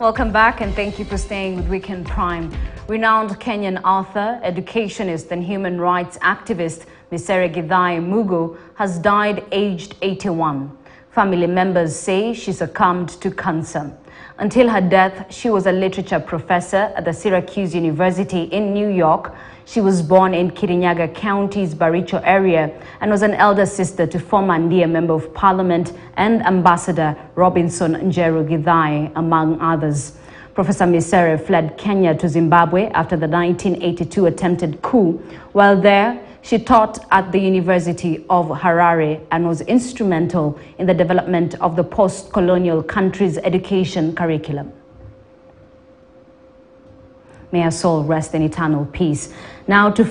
Welcome back and thank you for staying with Weekend Prime. Renowned Kenyan author, educationist and human rights activist Micere Githae Mugo has died aged 81. Family members say she succumbed to cancer. Until her death, she was a literature professor at the Syracuse University in New York. She was born in Kirinyaga County's Baricho area and was an elder sister to former Ndia Member of Parliament and Ambassador Robinson Njeru Githae, among others. Professor Micere fled Kenya to Zimbabwe after the 1982 attempted coup. While there, she taught at the University of Harare and was instrumental in the development of the post-colonial country's education curriculum. May her soul rest in eternal peace. Now to